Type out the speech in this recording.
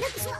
那就说